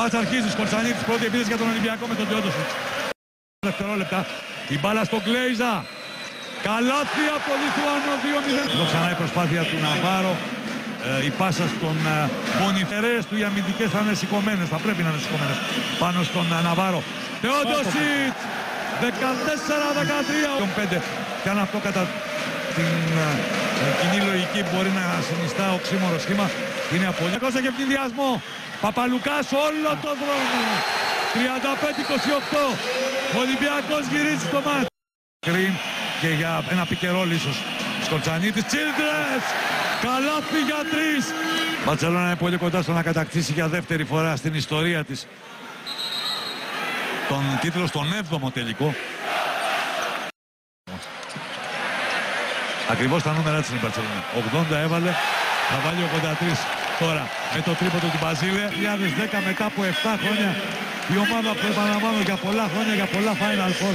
μάτς αρχίζει, Σκορτσανίτης, πρώτη επίθεσης για τον Ολυμπιακό με τον Τιόντοσιτς. Δευτερόλεπτα, η μπάλα στον Κλέιζα. Καλάθι από το Λιθουάνο 2-0. Εδώ ξανά η προσπάθεια του Ναβάρο. Ε, η πάσα στον ε, Μονιφερές του οι αμυντικές θα είναι σηκωμένες, θα πρέπει να είναι σηκωμένες πάνω στον ε, Ναβάρο. Θεόντοσιτ 14-13. 5. Και αν αυτό κατά την ε, κοινή λογική μπορεί να συνιστά οξύμορο σχήμα, είναι απολύτως. Ακόμα έχει ευνηδιασμό. Παπαλουκάς όλο το δρόμο. 35-28. Ο Ολυμπιακός γυρίζει στο μάτι. Κρίμ και για ένα πικερόλ ίσως. Σκορτσανίτης, Τσίλντρες, καλάθι για τρεις. Μπαρτσελώνα είναι πολύ κοντά στο να κατακτήσει για δεύτερη φορά στην ιστορία της τον τίτλο στον 7ο τελικό. Ακριβώς τα νούμερα της είναι η Μπαρτσελώνα. 80 έβαλε, θα βάλει 83 τώρα με το τρίποτο του Μπαζίλε. 2010 μετά από 7 χρόνια η ομάδα που επαναλαμβάνω για πολλά χρόνια, για πολλά Final Four.